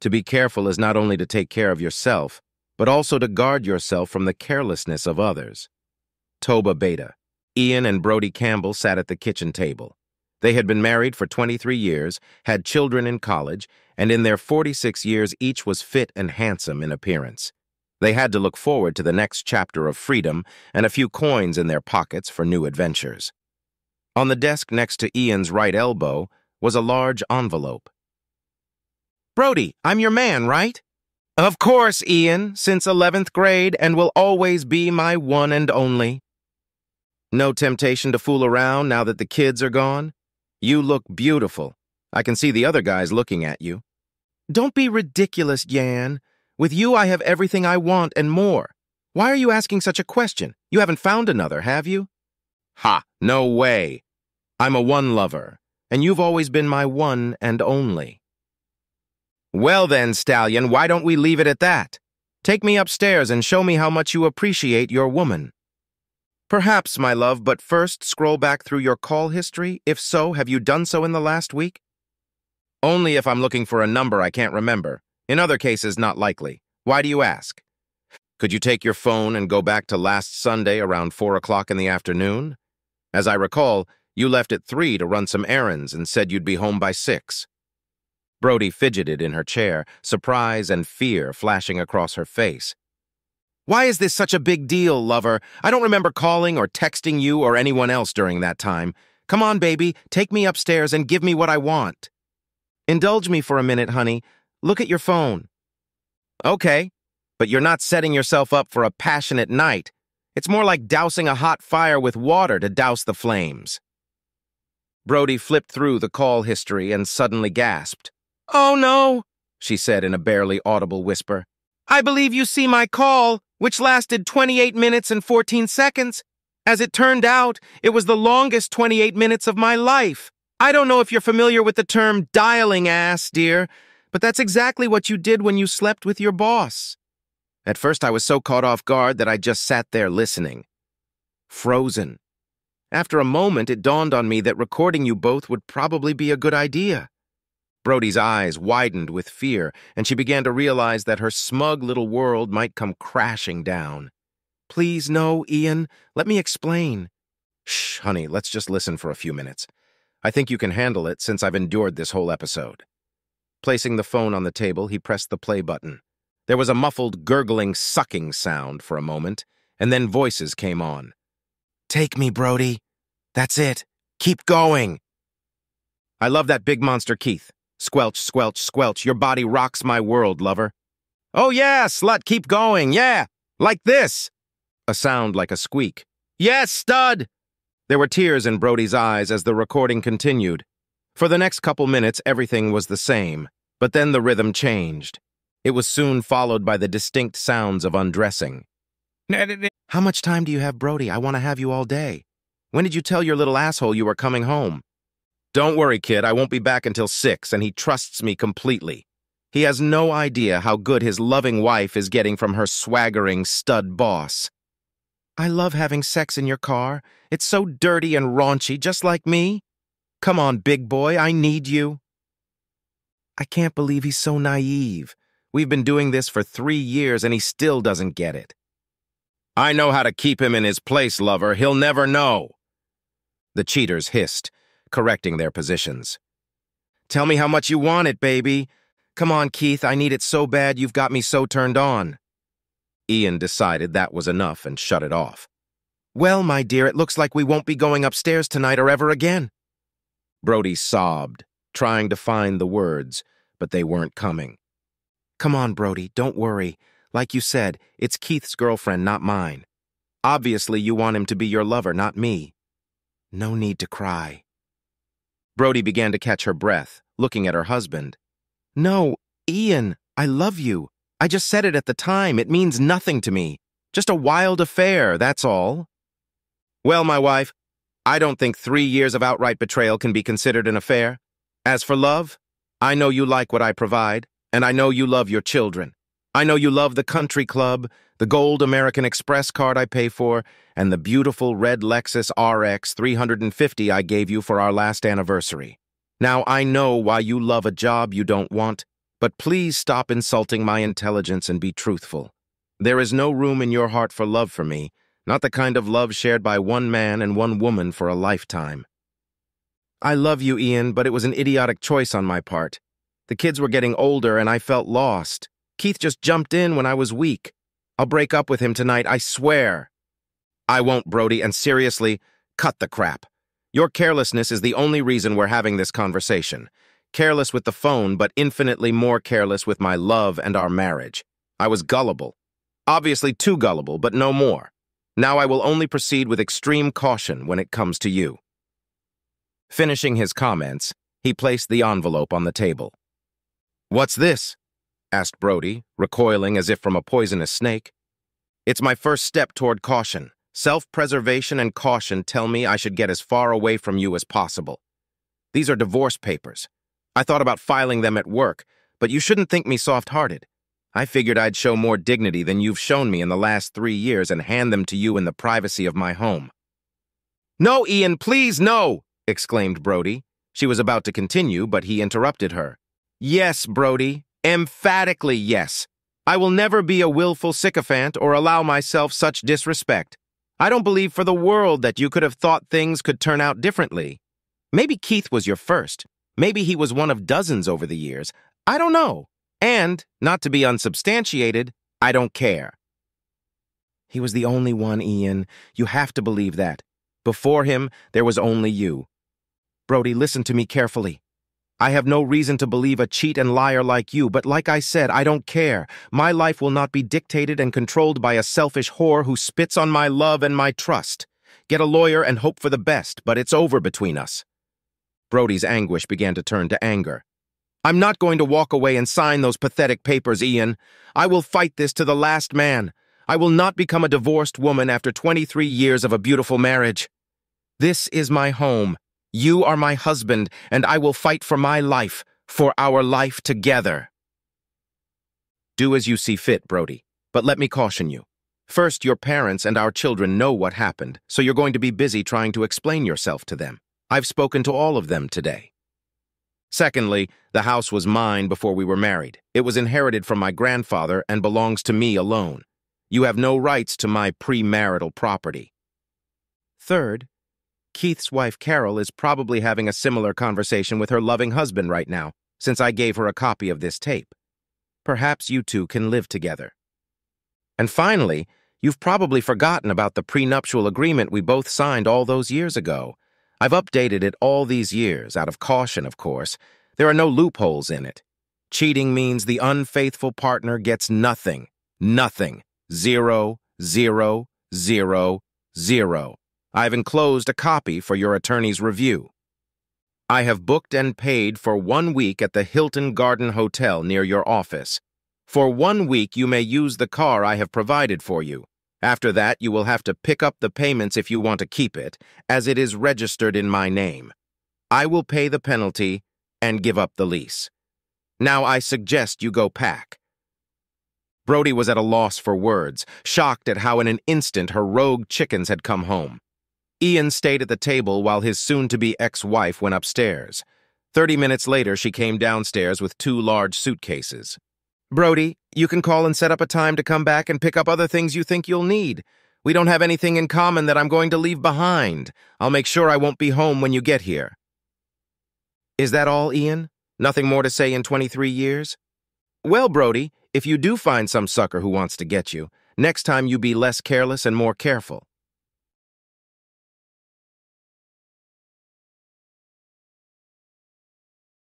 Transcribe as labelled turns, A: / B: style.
A: To be careful is not only to take care of yourself, but also to guard yourself from the carelessness of others. Toba Beta. Ian and Brody Campbell sat at the kitchen table. They had been married for 23 years, had children in college, and in their 46 years each was fit and handsome in appearance. They had to look forward to the next chapter of freedom and a few coins in their pockets for new adventures. On the desk next to Ian's right elbow was a large envelope. Brody, I'm your man, right? Of course, Ian, since 11th grade and will always be my one and only. No temptation to fool around now that the kids are gone? You look beautiful. I can see the other guys looking at you. Don't be ridiculous, Ian. With you, I have everything I want and more. Why are you asking such a question? You haven't found another, have you? Ha, no way. I'm a one lover, and you've always been my one and only. Well then, Stallion, why don't we leave it at that? Take me upstairs and show me how much you appreciate your woman. Perhaps, my love, but first scroll back through your call history. If so, have you done so in the last week? Only if I'm looking for a number I can't remember. In other cases, not likely. Why do you ask? Could you take your phone and go back to last Sunday around 4 o'clock in the afternoon? As I recall, you left at 3 to run some errands and said you'd be home by 6. Brody fidgeted in her chair, surprise and fear flashing across her face. Why is this such a big deal, lover? I don't remember calling or texting you or anyone else during that time. Come on, baby, take me upstairs and give me what I want. Indulge me for a minute, honey. Look at your phone. Okay, but you're not setting yourself up for a passionate night. It's more like dousing a hot fire with water to douse the flames. Brody flipped through the call history and suddenly gasped. Oh no, she said in a barely audible whisper. I believe you see my call which lasted 28 minutes and 14 seconds. As it turned out, it was the longest 28 minutes of my life. I don't know if you're familiar with the term dialing ass, dear, but that's exactly what you did when you slept with your boss. At first, I was so caught off guard that I just sat there listening. Frozen. After a moment, it dawned on me that recording you both would probably be a good idea. Brody's eyes widened with fear, and she began to realize that her smug little world might come crashing down. Please, no, Ian. Let me explain. Shh, honey, let's just listen for a few minutes. I think you can handle it since I've endured this whole episode. Placing the phone on the table, he pressed the play button. There was a muffled, gurgling, sucking sound for a moment, and then voices came on. Take me, Brody. That's it. Keep going. I love that big monster, Keith. Squelch, squelch, squelch. Your body rocks my world, lover. Oh, yeah, slut, keep going. Yeah, like this. A sound like a squeak. Yes, stud. There were tears in Brody's eyes as the recording continued. For the next couple minutes, everything was the same, but then the rhythm changed. It was soon followed by the distinct sounds of undressing. How much time do you have, Brody? I want to have you all day. When did you tell your little asshole you were coming home? Don't worry, kid, I won't be back until six, and he trusts me completely. He has no idea how good his loving wife is getting from her swaggering stud boss. I love having sex in your car. It's so dirty and raunchy, just like me. Come on, big boy, I need you. I can't believe he's so naive. We've been doing this for three years and he still doesn't get it. I know how to keep him in his place, lover. He'll never know. The cheaters hissed, correcting their positions. Tell me how much you want it, baby. Come on, Keith, I need it so bad you've got me so turned on. Ian decided that was enough and shut it off. Well, my dear, it looks like we won't be going upstairs tonight or ever again. Brody sobbed, trying to find the words, but they weren't coming. Come on, Brody, don't worry. Like you said, it's Keith's girlfriend, not mine. Obviously, you want him to be your lover, not me. No need to cry. Brody began to catch her breath, looking at her husband. No, Ian, I love you. I just said it at the time. It means nothing to me. Just a wild affair, that's all. Well, my wife, I don't think three years of outright betrayal can be considered an affair. As for love, I know you like what I provide, and I know you love your children. I know you love the country club, the gold American Express card I pay for, and the beautiful red Lexus RX 350 I gave you for our last anniversary. Now, I know why you love a job you don't want, But please stop insulting my intelligence and be truthful. There is no room in your heart for love for me, not the kind of love shared by one man and one woman for a lifetime. I love you, Ian, but it was an idiotic choice on my part. The kids were getting older and I felt lost. Keith just jumped in when I was weak. I'll break up with him tonight, I swear. I won't, Brody, and seriously, cut the crap. Your carelessness is the only reason we're having this conversation. Careless with the phone, but infinitely more careless with my love and our marriage. I was gullible. Obviously too gullible, but no more. Now I will only proceed with extreme caution when it comes to you. Finishing his comments, he placed the envelope on the table. What's this? Asked Brody, recoiling as if from a poisonous snake. It's my first step toward caution. Self-preservation and caution tell me I should get as far away from you as possible. These are divorce papers. I thought about filing them at work, but you shouldn't think me soft-hearted. I figured I'd show more dignity than you've shown me in the last three years and hand them to you in the privacy of my home. No, Ian, please, no! exclaimed Brody. She was about to continue, but he interrupted her. Yes, Brody, emphatically yes. I will never be a willful sycophant or allow myself such disrespect. I don't believe for the world that you could have thought things could turn out differently. Maybe Keith was your first. Maybe he was one of dozens over the years. I don't know. And, not to be unsubstantiated, I don't care. He was the only one, Ian. You have to believe that. Before him, there was only you. Brody, listen to me carefully. I have no reason to believe a cheat and liar like you, but like I said, I don't care. My life will not be dictated and controlled by a selfish whore who spits on my love and my trust. Get a lawyer and hope for the best, but it's over between us. Brody's anguish began to turn to anger. I'm not going to walk away and sign those pathetic papers, Ian. I will fight this to the last man. I will not become a divorced woman after 23 years of a beautiful marriage. This is my home, you are my husband, and I will fight for my life, for our life together. Do as you see fit, Brody, but let me caution you. First, your parents and our children know what happened, so you're going to be busy trying to explain yourself to them. I've spoken to all of them today. Secondly, the house was mine before we were married. It was inherited from my grandfather and belongs to me alone. You have no rights to my premarital property. Third, Keith's wife Carol is probably having a similar conversation with her loving husband right now, since I gave her a copy of this tape. Perhaps you two can live together. And finally, you've probably forgotten about the prenuptial agreement we both signed all those years ago. I've updated it all these years, out of caution, of course. There are no loopholes in it. Cheating means the unfaithful partner gets nothing. Nothing. Zero, zero, zero, zero. I've enclosed a copy for your attorney's review. I have booked and paid for one week at the Hilton Garden Hotel near your office. For one week, you may use the car I have provided for you. After that, you will have to pick up the payments if you want to keep it, as it is registered in my name. I will pay the penalty and give up the lease. Now I suggest you go pack. Brody was at a loss for words, shocked at how in an instant her rogue chickens had come home. Ian stayed at the table while his soon-to-be ex-wife went upstairs. Thirty minutes later, she came downstairs with two large suitcases. Brody, you can call and set up a time to come back and pick up other things you think you'll need. We don't have anything in common that I'm going to leave behind. I'll make sure I won't be home when you get here. Is that all, Ian? Nothing more to say in 23 years? Well, Brody, if you do find some sucker who wants to get you, next time you be less careless and more careful.